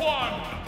one,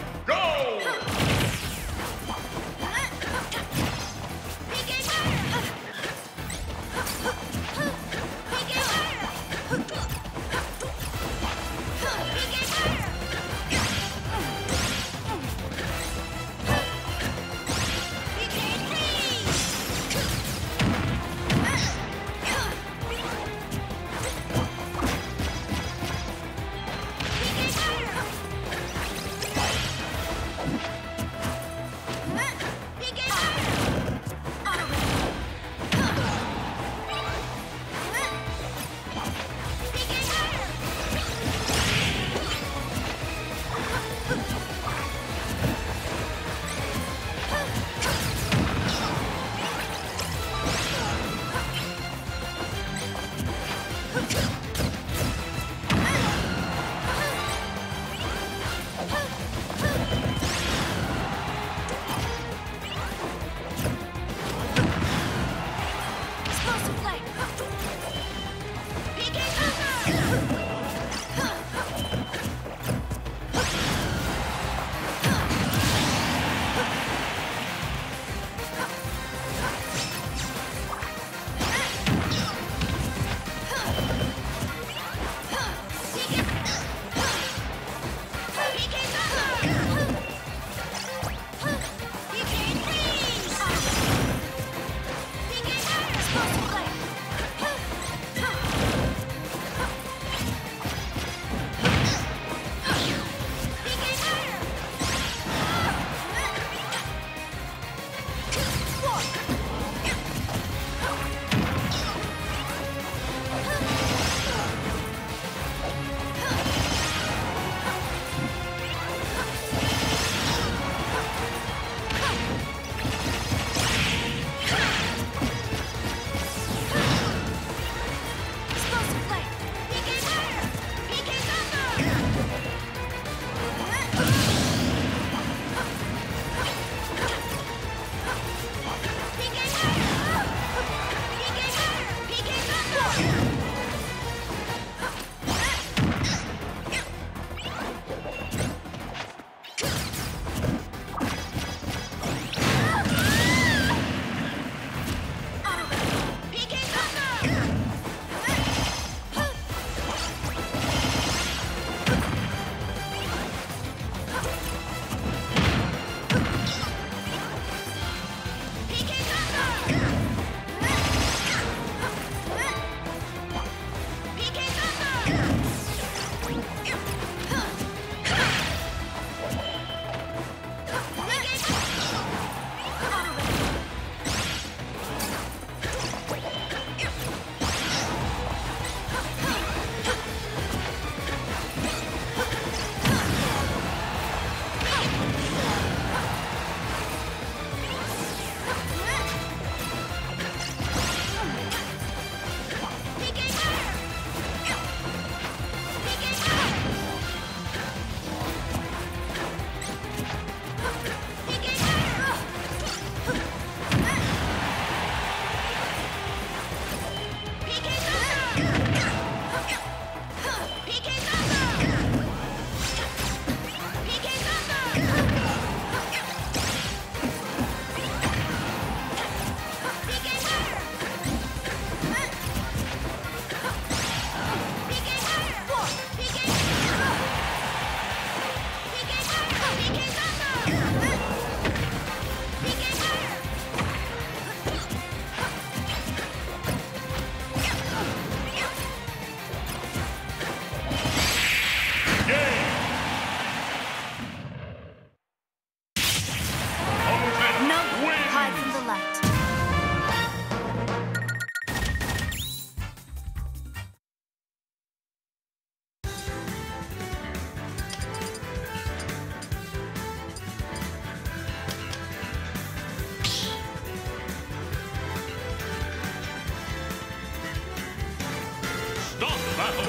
battle!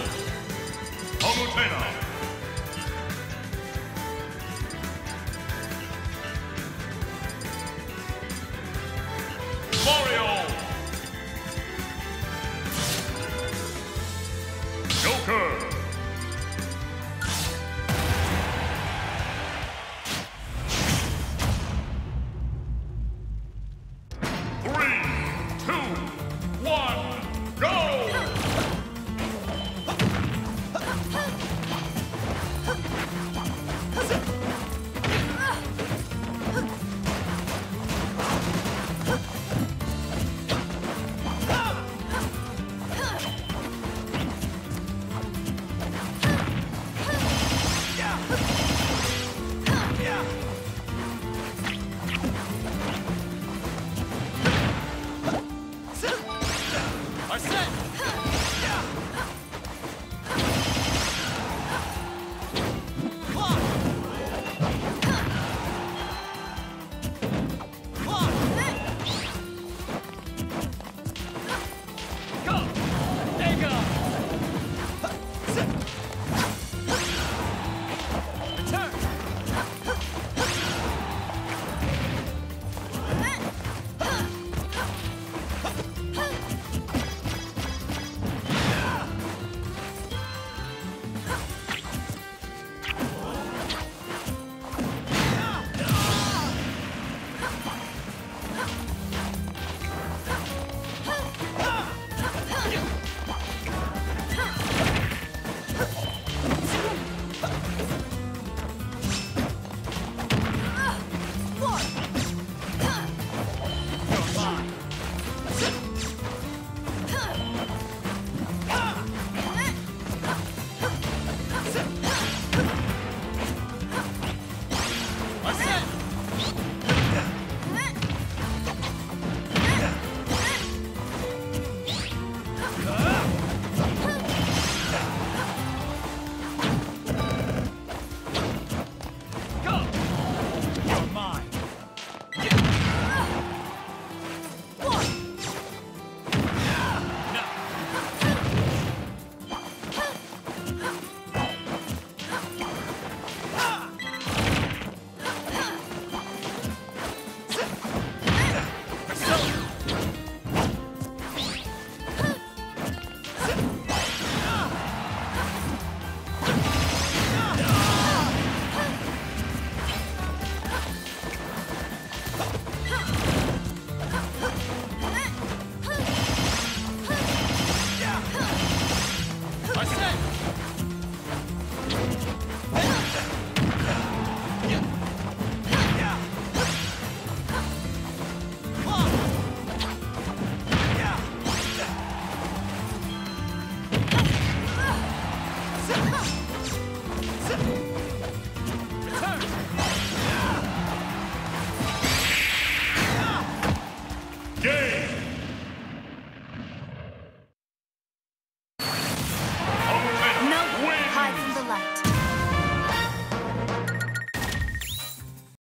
Homotena.